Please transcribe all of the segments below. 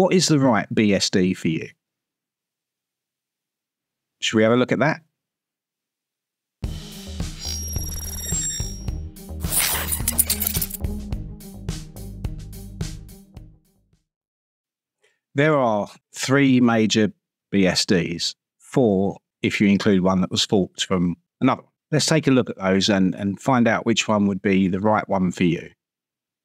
what is the right BSD for you? Should we have a look at that? There are three major BSDs, four if you include one that was forked from another. Let's take a look at those and, and find out which one would be the right one for you.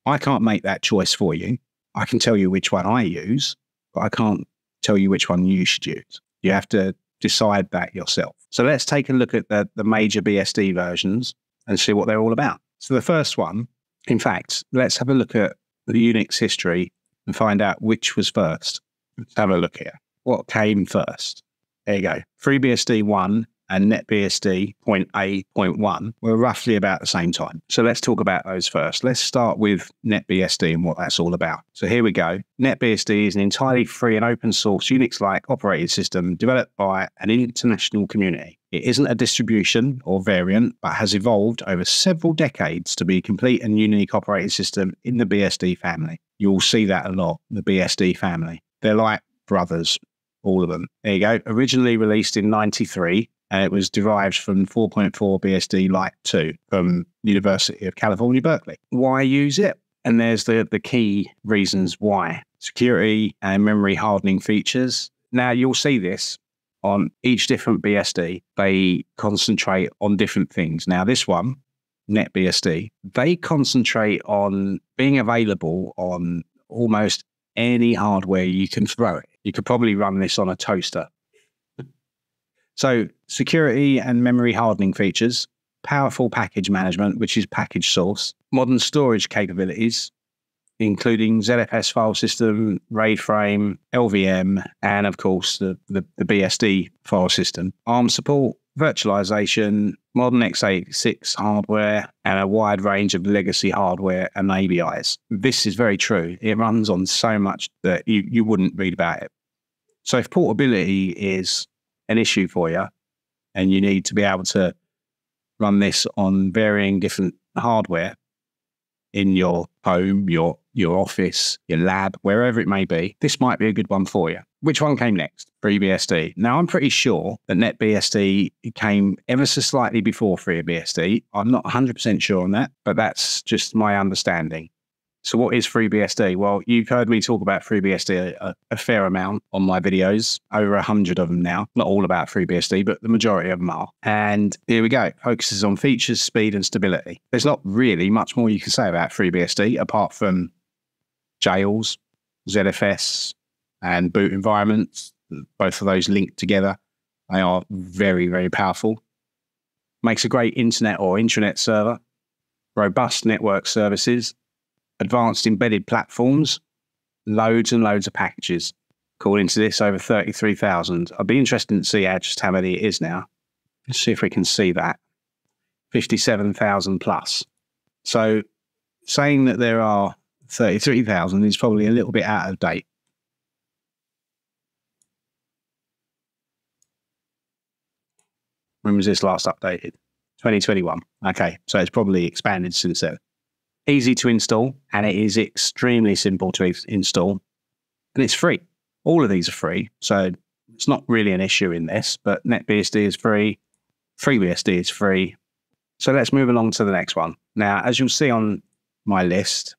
I can't make that choice for you. I can tell you which one I use, but I can't tell you which one you should use. You have to decide that yourself. So let's take a look at the, the major BSD versions and see what they're all about. So the first one, in fact, let's have a look at the Unix history and find out which was first. Let's have a look here. What came first? There you go. FreeBSD 1 and NetBSD point A, point one were roughly about the same time. So let's talk about those first. Let's start with NetBSD and what that's all about. So here we go. NetBSD is an entirely free and open source Unix like operating system developed by an international community. It isn't a distribution or variant, but has evolved over several decades to be a complete and unique operating system in the BSD family. You'll see that a lot, the BSD family. They're like brothers, all of them. There you go. Originally released in 93, and it was derived from 4.4 BSD Lite 2 from University of California, Berkeley. Why use it? And there's the, the key reasons why. Security and memory hardening features. Now, you'll see this on each different BSD. They concentrate on different things. Now, this one, NetBSD, they concentrate on being available on almost any hardware you can throw it. You could probably run this on a toaster so, security and memory hardening features, powerful package management, which is package source, modern storage capabilities, including ZFS file system, RAID frame, LVM, and of course the, the, the BSD file system, ARM support, virtualization, modern x86 hardware, and a wide range of legacy hardware and ABIs. This is very true. It runs on so much that you, you wouldn't read about it. So if portability is an issue for you, and you need to be able to run this on varying different hardware in your home, your your office, your lab, wherever it may be, this might be a good one for you. Which one came next? FreeBSD. Now, I'm pretty sure that NetBSD came ever so slightly before FreeBSD. I'm not 100% sure on that, but that's just my understanding. So, what is FreeBSD? Well, you've heard me talk about FreeBSD a, a fair amount on my videos, over a hundred of them now. Not all about FreeBSD, but the majority of them are. And here we go. Focuses on features, speed, and stability. There's not really much more you can say about FreeBSD apart from jails, ZFS, and boot environments. Both of those linked together. They are very, very powerful. Makes a great internet or intranet server. Robust network services advanced embedded platforms, loads and loads of packages. According to this, over 33,000. I'd be interested to see how, just how many it is now. Let's see if we can see that. 57,000 plus. So saying that there are 33,000 is probably a little bit out of date. When was this last updated? 2021. Okay, so it's probably expanded since then easy to install, and it is extremely simple to install, and it's free. All of these are free, so it's not really an issue in this. But NetBSD is free, FreeBSD is free. So let's move along to the next one. Now, as you'll see on my list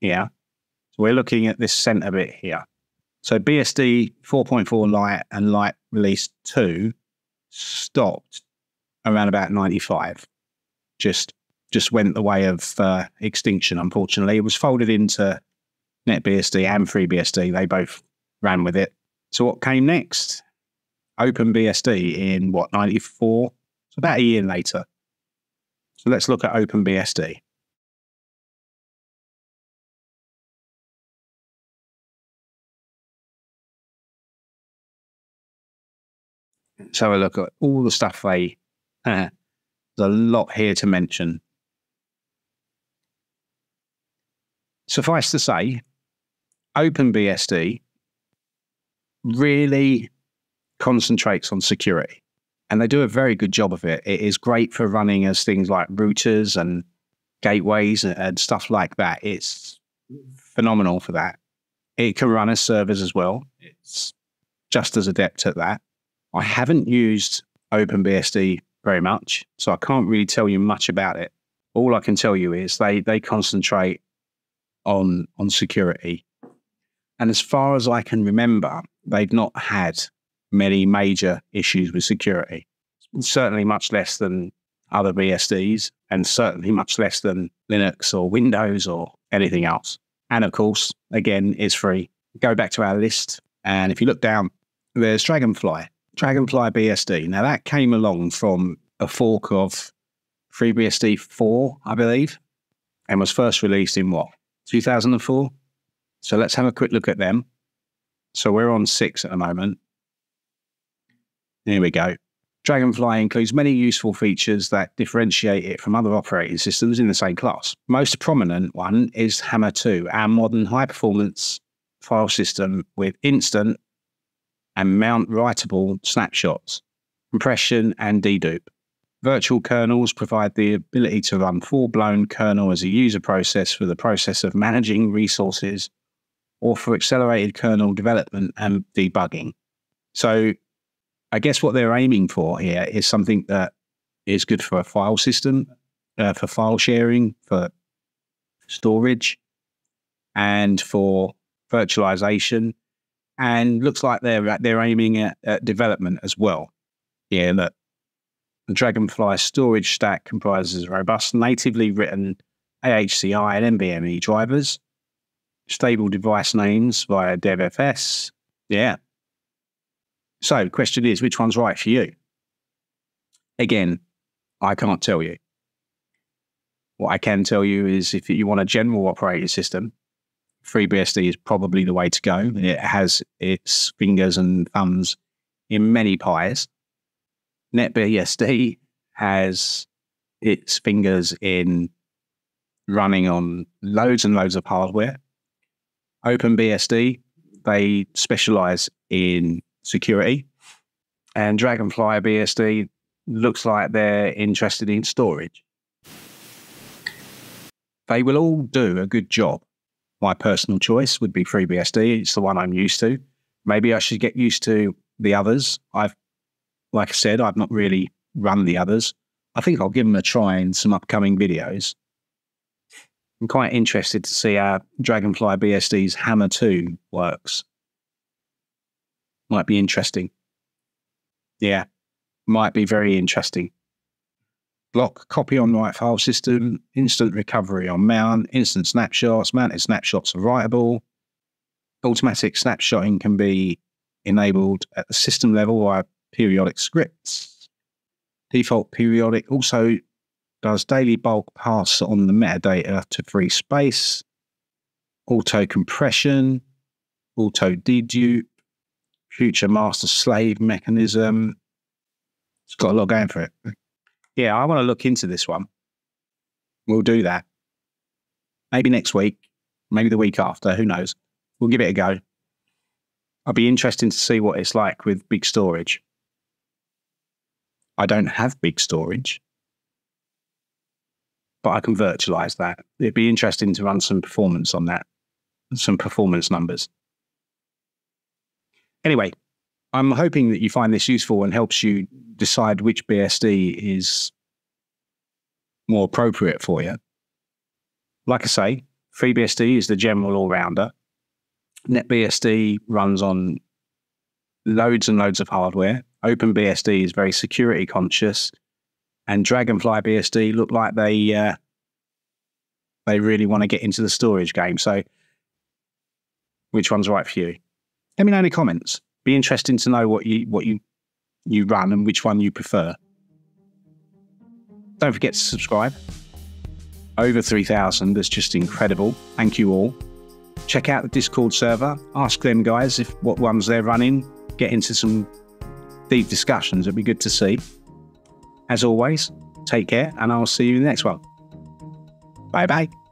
here, so we're looking at this center bit here. So BSD 4.4 Lite and Lite Release 2 stopped around about 95. Just just went the way of uh, extinction, unfortunately. It was folded into NetBSD and FreeBSD. They both ran with it. So what came next? OpenBSD in what, 94? So about a year later. So let's look at OpenBSD. Let's have a look at all the stuff they. Uh, there's a lot here to mention. Suffice to say, OpenBSD really concentrates on security and they do a very good job of it. It is great for running as things like routers and gateways and, stuff like that. It's phenomenal for that. It can run as servers as well. It's just as adept at that. I haven't used OpenBSD very much, so I can't really tell you much about it. All I can tell you is they they concentrate on on security. And as far as I can remember, they've not had many major issues with security. Certainly much less than other BSDs, and certainly much less than Linux or Windows or anything else. And of course, again, it's free. Go back to our list, and if you look down, there's Dragonfly. Dragonfly BSD. Now that came along from a fork of FreeBSD 4, I believe, and was first released in what, 2004? So let's have a quick look at them. So we're on six at the moment. Here we go. Dragonfly includes many useful features that differentiate it from other operating systems in the same class. Most prominent one is Hammer 2, our modern high performance file system with instant and mount writable snapshots, compression, and dedupe. Virtual kernels provide the ability to run full blown kernel as a user process for the process of managing resources or for accelerated kernel development and debugging. So, I guess what they're aiming for here is something that is good for a file system, uh, for file sharing, for storage, and for virtualization and looks like they're they're aiming at, at development as well. Yeah, that the Dragonfly storage stack comprises robust, natively written AHCI and NVMe drivers, stable device names via DevFS. Yeah. So, the question is, which one's right for you? Again, I can't tell you. What I can tell you is if you want a general operating system, FreeBSD is probably the way to go. It has its fingers and thumbs in many pies. NetBSD has its fingers in running on loads and loads of hardware. OpenBSD, they specialize in security. And Dragonfly BSD looks like they're interested in storage. They will all do a good job my personal choice would be FreeBSD. It's the one I'm used to. Maybe I should get used to the others. I've, like I said, I've not really run the others. I think I'll give them a try in some upcoming videos. I'm quite interested to see how Dragonfly BSD's Hammer 2 works. Might be interesting. Yeah, might be very interesting block, copy on write file system, instant recovery on mount, instant snapshots, mounted snapshots are writable. Automatic snapshotting can be enabled at the system level via periodic scripts. Default periodic also does daily bulk pass on the metadata to free space, auto compression, auto dedupe, future master slave mechanism. It's got a lot going for it yeah, I want to look into this one. We'll do that. Maybe next week, maybe the week after, who knows? We'll give it a go. I'll be interested to see what it's like with big storage. I don't have big storage, but I can virtualize that. It'd be interesting to run some performance on that, some performance numbers. Anyway, I'm hoping that you find this useful and helps you decide which BSD is more appropriate for you. Like I say, FreeBSD is the general all rounder. NetBSD runs on loads and loads of hardware. OpenBSD is very security conscious, and Dragonfly BSD look like they uh, they really want to get into the storage game. So, which one's right for you? Let me know in the comments be interesting to know what you what you you run and which one you prefer. Don't forget to subscribe. Over 3,000, that's just incredible. Thank you all. Check out the Discord server. Ask them guys if what ones they're running. Get into some deep discussions. It'd be good to see. As always, take care, and I'll see you in the next one. Bye bye.